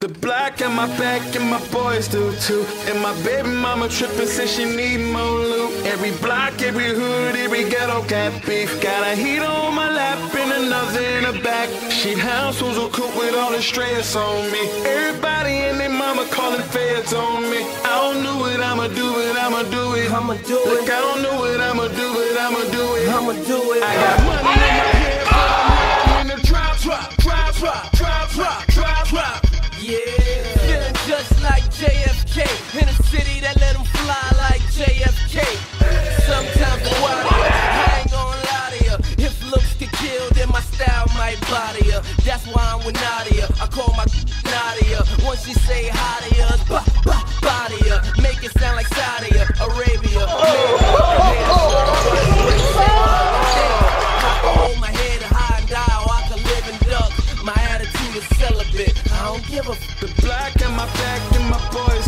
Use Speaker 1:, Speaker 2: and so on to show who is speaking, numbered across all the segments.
Speaker 1: The black and my back and my boys do too. And my baby mama trippin' says she need more loot. Every block, every hood, every ghetto got beef. Got a heater on my lap and another in the back. She households will cook with all the stress on me. Everybody and their mama calling feds on me. I don't know what I'ma do, it, I'ma do it.
Speaker 2: I'ma do it.
Speaker 1: Look, I don't know what I'ma do, but I'ma do it.
Speaker 2: I'ma do it.
Speaker 1: I got money
Speaker 2: style might body ya. That's why I'm with Nadia. I call my Nadia. Once she say hi to ba ba body ya. Make it sound like Saudi Arabia. Oh. I can hold my head high and die, I can live and duck. My attitude is celibate. I don't give a f-
Speaker 1: The black and my back and my boys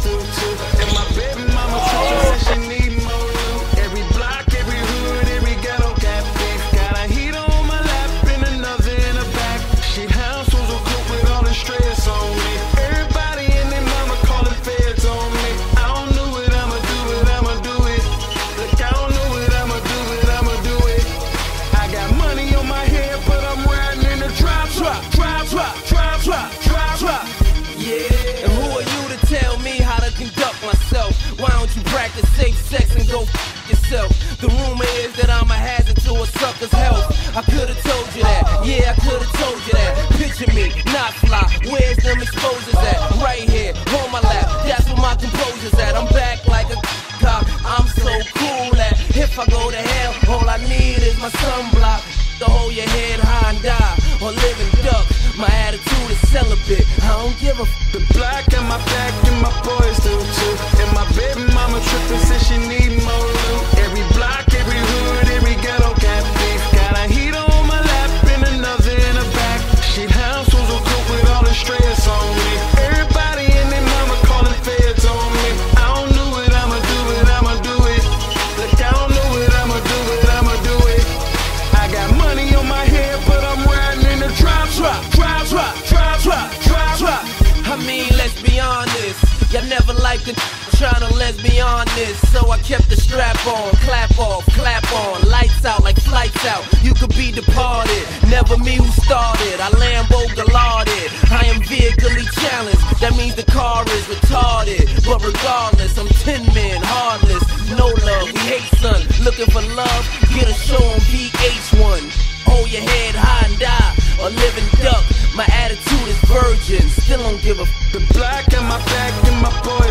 Speaker 2: you practice safe sex and go f- yourself? The rumor is that I'm a hazard to a sucker's health. I could've told you that. Yeah, I could've told you that. Picture me, not fly. Where's them exposures at? Right here, on my lap. That's where my composure's at. I'm back like a cop. I'm so cool that if I go to hell, all I need is my sunblock to hold your head high and die or live and duck. My attitude is celibate. I don't give a f-
Speaker 1: The black and my back
Speaker 2: liked trying to let's be honest. So I kept the strap on, clap off, clap on, lights out like flights out. You could be departed, never me who started. I Lambo Gallardo'd. I am vehically challenged. That means the car is retarded. But regardless, I'm 10 men, heartless. No love, we hate son. Looking for love, get a show on VH1. Hold your head high and die, or live and duck. My attitude is virgin, still don't give a f-
Speaker 1: The black and my back and my boys